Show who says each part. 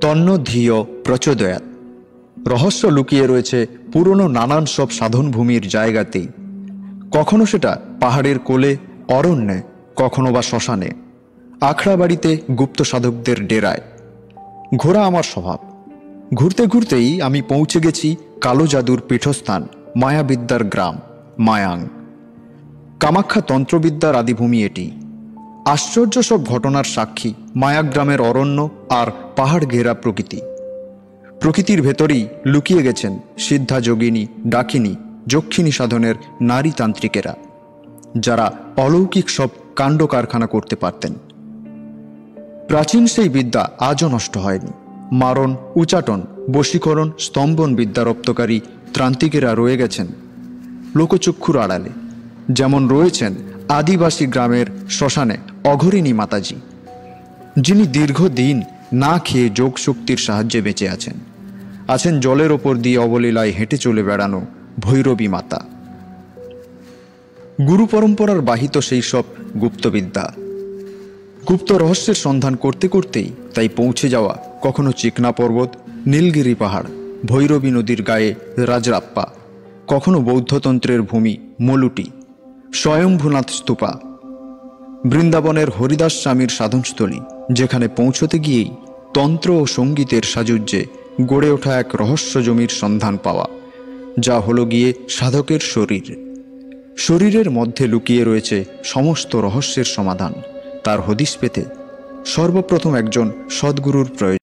Speaker 1: তন্ন ধিয় প্রচোদয়াত। রহস্য লুকিয়ে রয়েছে পুরনো নানান সব সাধনভূমির জায়গাতেই। কখনো সেটা পাহাড়ের কোলে, অরণ্যে, কখনো বা শ্মশানে। আখড়া বাড়িতে গুপ্ত সাধকদের ডেরায়। ঘোরা আমার স্বভাব। ঘুরতে ঘুরতেই আমি পৌঁছে গেছি কালো জাদুর পীঠস্থান, মায়াবিদ্যার গ্রাম, মায়াং। কামাখ্যা তন্ত্রবিদ্যার আদিভূমি এটি। আশ্চর্য সব ঘটনার সাক্ষী মায়াগ্রামের অরণ্য আর পাহাড় ঘেরা প্রকৃতি। প্রকৃতির ভেতরেই লুকিয়ে গেছেন সিদ্ধা যোগিনী, ডাকিনী, যক্ষিণী সাধনের নারী তান্ত্রিকেরা, যারা অলৌকিক সব কাণ্ড কারখানা করতে পারতেন। প্রাচীন সেই বিদ্যা আজও নষ্ট হয়নি। মারণ, উচাটন, বশীকরণ, স্তম্ভন বিদ্যা রপ্তকারী ত্রান্তিকেরা রয়ে গেছেন লোকচক্ষুর আড়ালে। যেমন রয়েছেন আদিবাসী গ্রামের শ্মশানে অঘরিণী মাতাজি, যিনি দীর্ঘদিন না খেয়ে যোগ শক্তির সাহায্যে বেঁচে আছেন আছেন জলের ওপর দিয়ে অবলীলায় হেঁটে চলে বেড়ানো ভৈরবী মাতা। গুরু পরম্পরার বাহিত সেই সব গুপ্তবিদ্যা, গুপ্ত রহস্যের সন্ধান করতে করতেই তাই পৌঁছে যাওয়া কখনো চিকনা পর্বত, নীলগিরি পাহাড়, ভৈরবী নদীর গায়ে রাজরাপ্পা, কখনো বৌদ্ধতন্ত্রের ভূমি মলুটি স্বয়ংভূনাথ স্তূপা বৃন্দাবনের হরিদাস স্বামীর সাধনস্থলী, যেখানে পৌঁছতে গিয়েই তন্ত্র ও সঙ্গীতের সাজুজ্যে গড়ে ওঠা এক রহস্য জমির সন্ধান পাওয়া, যা হলো গিয়ে সাধকের শরীর। শরীরের মধ্যে লুকিয়ে রয়েছে সমস্ত রহস্যের সমাধান, তার হদিস পেতে সর্বপ্রথম একজন সদ্গুরুর প্রয়োজন।